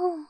うん。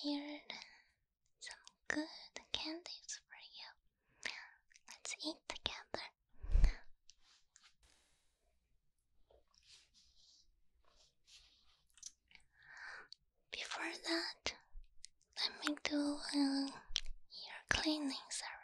Prepared some good candies for you. Let's eat together. Before that, let me do uh, a ear cleaning service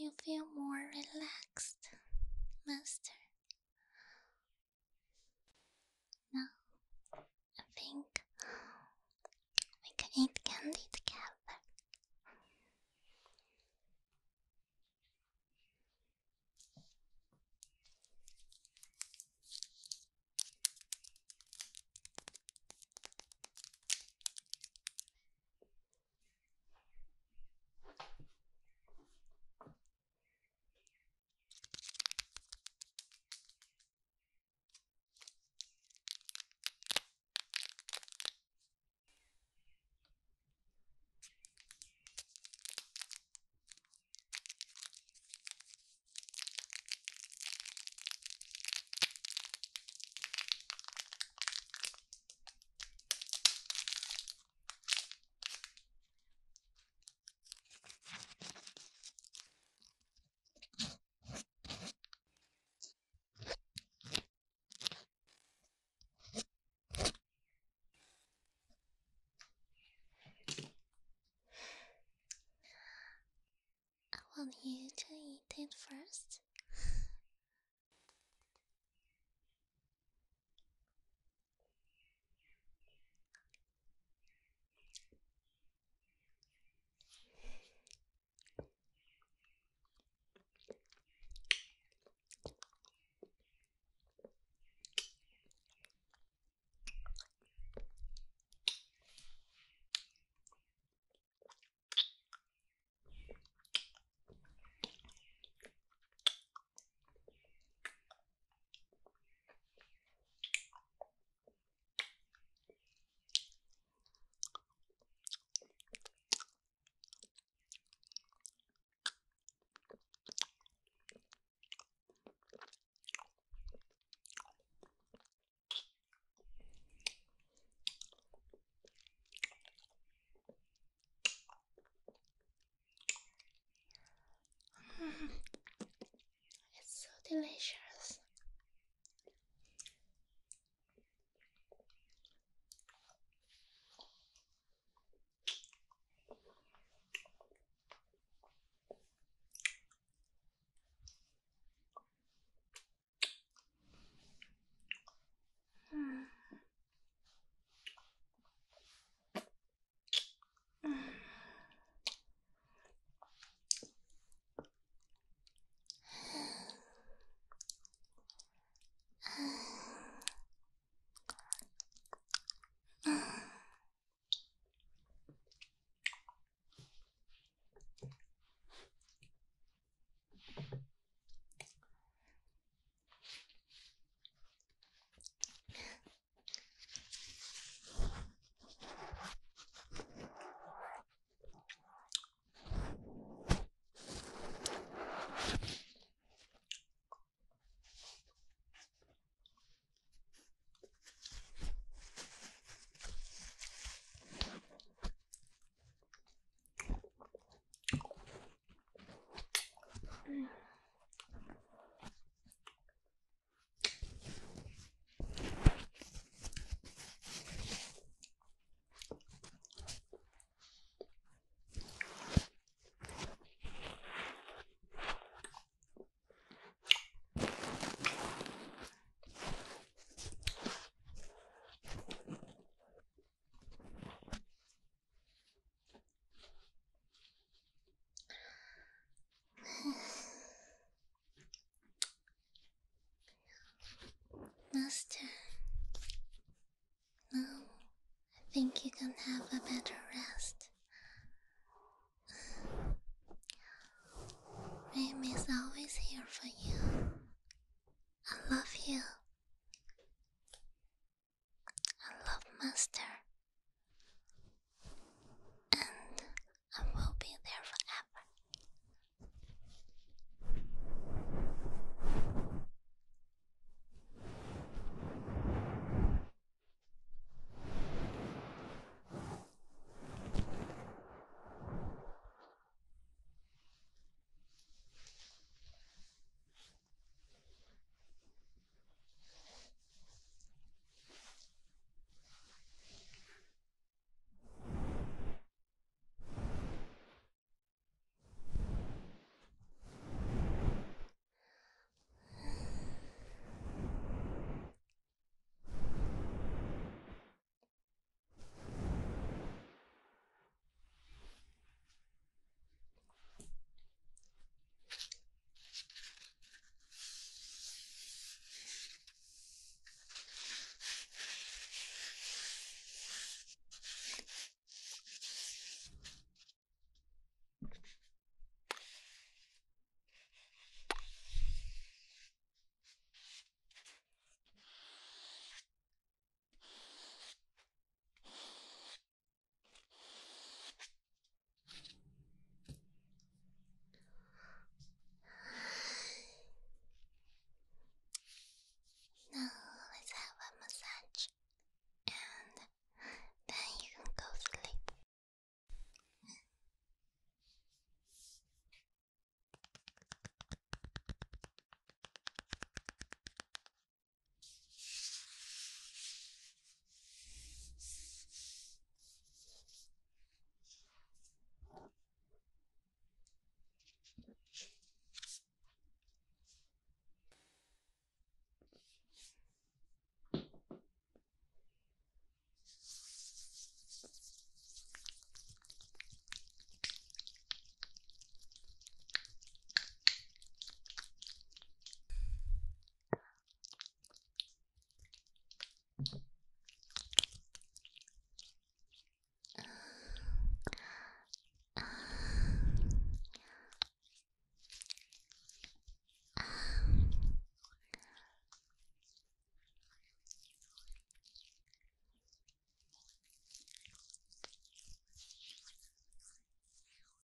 you feel more relaxed, Master? No, I think we can eat candy together. I want you to eat it first. Now I think you can have a better rest.